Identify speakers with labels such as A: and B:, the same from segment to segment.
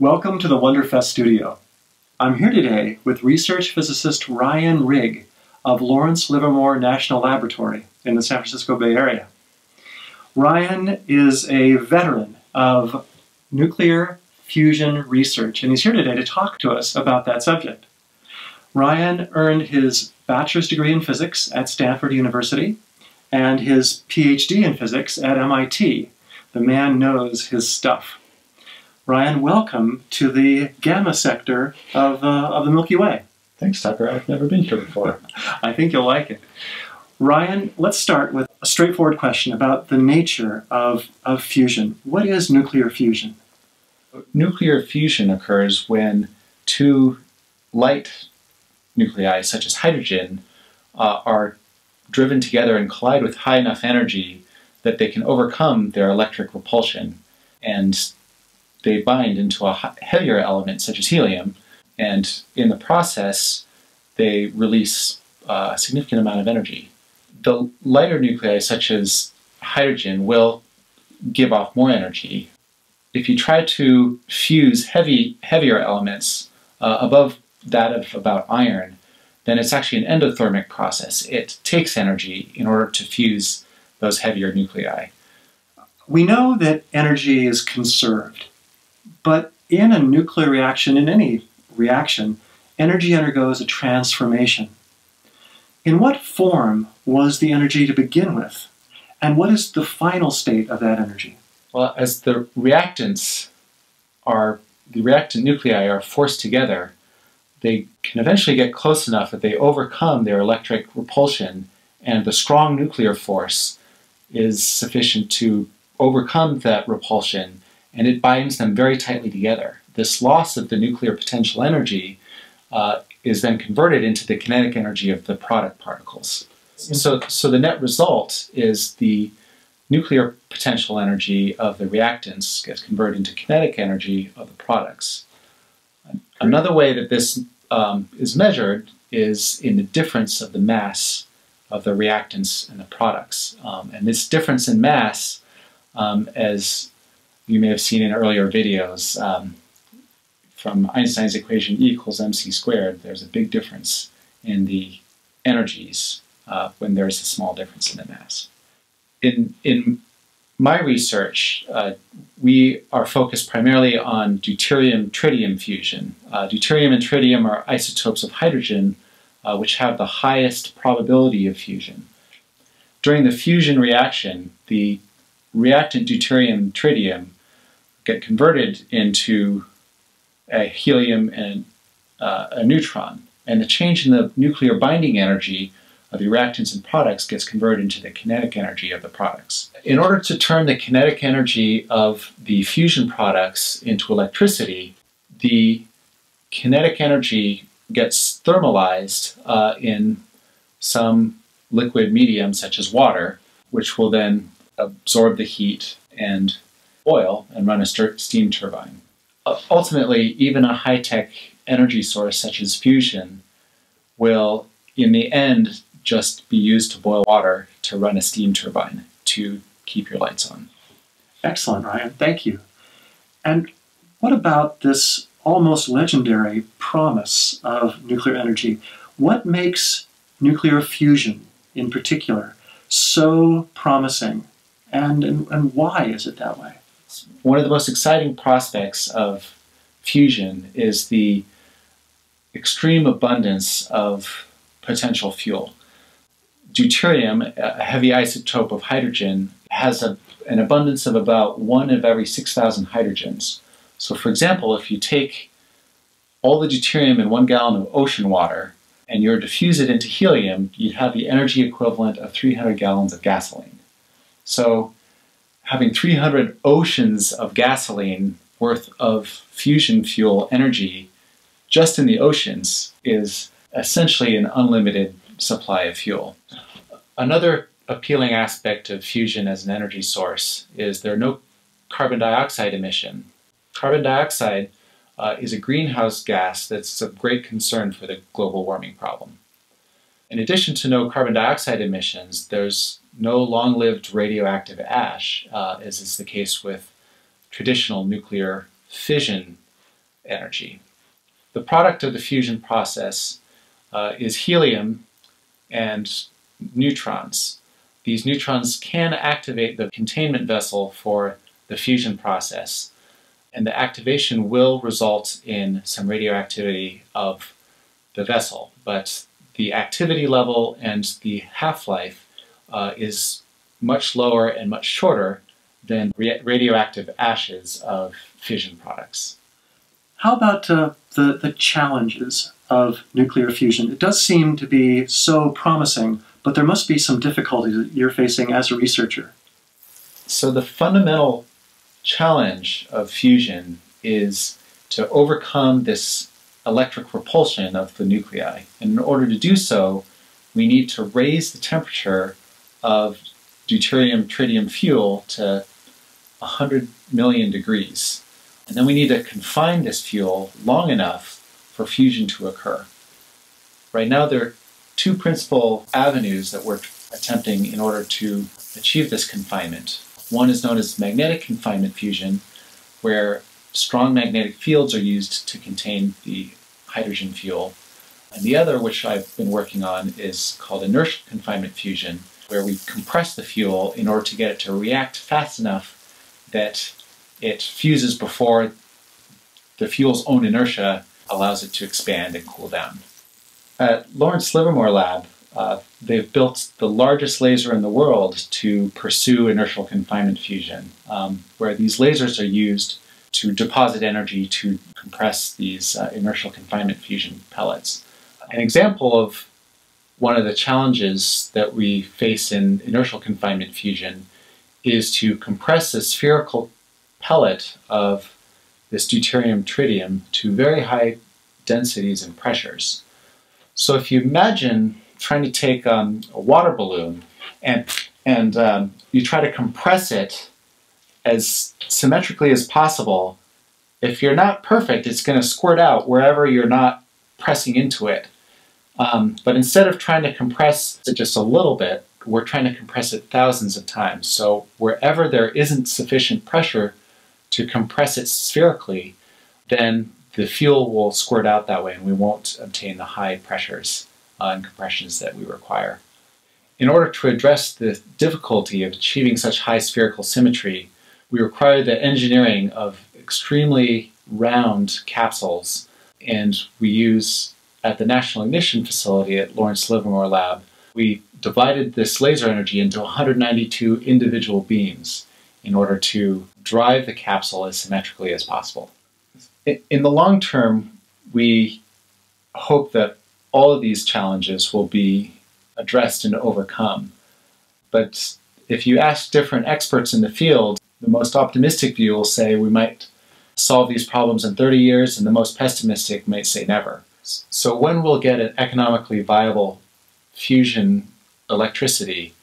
A: Welcome to the Wonderfest studio. I'm here today with research physicist Ryan Rygg of Lawrence Livermore National Laboratory in the San Francisco Bay Area. Ryan is a veteran of nuclear fusion research, and he's here today to talk to us about that subject. Ryan earned his bachelor's degree in physics at Stanford University and his PhD in physics at MIT. The man knows his stuff. Ryan, welcome to the gamma sector of, uh, of the Milky Way.
B: Thanks, Tucker. I've never been here before.
A: I think you'll like it. Ryan, let's start with a straightforward question about the nature of, of fusion. What is nuclear fusion?
B: Nuclear fusion occurs when two light nuclei, such as hydrogen, uh, are driven together and collide with high enough energy that they can overcome their electric repulsion and they bind into a heavier element such as helium and in the process they release uh, a significant amount of energy. The lighter nuclei such as hydrogen will give off more energy. If you try to fuse heavy, heavier elements uh, above that of about iron, then it's actually an endothermic process. It takes energy in order to fuse those heavier nuclei.
A: We know that energy is conserved, but in a nuclear reaction, in any reaction, energy undergoes a transformation. In what form was the energy to begin with? And what is the final state of that energy?
B: Well, as the reactants are, the reactant nuclei are forced together, they can eventually get close enough that they overcome their electric repulsion, and the strong nuclear force is sufficient to overcome that repulsion, and it binds them very tightly together. This loss of the nuclear potential energy uh, is then converted into the kinetic energy of the product particles. So, so the net result is the nuclear potential energy of the reactants gets converted into kinetic energy of the products. Another way that this um, is measured is in the difference of the mass of the reactants and the products. Um, and this difference in mass, um, as you may have seen in earlier videos, um, from Einstein's equation E equals mc squared, there's a big difference in the energies uh, when there's a small difference in the mass. In, in my research, uh, we are focused primarily on deuterium-tritium fusion. Uh, deuterium and tritium are isotopes of hydrogen uh, which have the highest probability of fusion. During the fusion reaction, the reactant deuterium-tritium get converted into a helium and uh, a neutron. And the change in the nuclear binding energy of the reactants and products gets converted into the kinetic energy of the products. In order to turn the kinetic energy of the fusion products into electricity, the kinetic energy gets thermalized uh, in some liquid medium such as water, which will then absorb the heat and boil and run a steam turbine. Ultimately, even a high-tech energy source such as fusion will, in the end, just be used to boil water to run a steam turbine to keep your lights on.
A: Excellent, Ryan. Thank you. And what about this almost legendary promise of nuclear energy? What makes nuclear fusion in particular so promising? And, and, and why is it that way?
B: One of the most exciting prospects of fusion is the extreme abundance of potential fuel deuterium, a heavy isotope of hydrogen, has a, an abundance of about one of every 6,000 hydrogens. So for example, if you take all the deuterium in one gallon of ocean water and you diffuse it into helium, you'd have the energy equivalent of 300 gallons of gasoline. So having 300 oceans of gasoline worth of fusion fuel energy just in the oceans is essentially an unlimited supply of fuel. Another appealing aspect of fusion as an energy source is there are no carbon dioxide emission. Carbon dioxide uh, is a greenhouse gas that's of great concern for the global warming problem. In addition to no carbon dioxide emissions, there's no long-lived radioactive ash, uh, as is the case with traditional nuclear fission energy. The product of the fusion process uh, is helium and neutrons. These neutrons can activate the containment vessel for the fusion process, and the activation will result in some radioactivity of the vessel, but the activity level and the half-life uh, is much lower and much shorter than radioactive ashes of fission products.
A: How about uh, the, the challenges of nuclear fusion? It does seem to be so promising, but there must be some difficulties that you're facing as a researcher.
B: So the fundamental challenge of fusion is to overcome this electric repulsion of the nuclei. And in order to do so, we need to raise the temperature of deuterium tritium fuel to 100 million degrees. And then we need to confine this fuel long enough for fusion to occur. Right now, there are two principal avenues that we're attempting in order to achieve this confinement. One is known as magnetic confinement fusion, where strong magnetic fields are used to contain the hydrogen fuel. And the other, which I've been working on, is called inertial confinement fusion, where we compress the fuel in order to get it to react fast enough that it fuses before the fuel's own inertia allows it to expand and cool down. At Lawrence Livermore Lab, uh, they've built the largest laser in the world to pursue inertial confinement fusion, um, where these lasers are used to deposit energy to compress these uh, inertial confinement fusion pellets. An example of one of the challenges that we face in inertial confinement fusion is to compress a spherical pellet of this deuterium tritium to very high densities and pressures. So if you imagine trying to take um, a water balloon and, and um, you try to compress it as symmetrically as possible, if you're not perfect, it's going to squirt out wherever you're not pressing into it. Um, but instead of trying to compress it just a little bit, we're trying to compress it thousands of times. So wherever there isn't sufficient pressure to compress it spherically, then the fuel will squirt out that way and we won't obtain the high pressures uh, and compressions that we require. In order to address the difficulty of achieving such high spherical symmetry, we require the engineering of extremely round capsules and we use at the National Ignition Facility at Lawrence Livermore Lab, we divided this laser energy into 192 individual beams in order to drive the capsule as symmetrically as possible. In the long term, we hope that all of these challenges will be addressed and overcome. But if you ask different experts in the field, the most optimistic view will say we might solve these problems in 30 years, and the most pessimistic might say never. So when we'll get an economically viable fusion electricity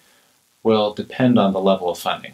B: will depend on the level of funding.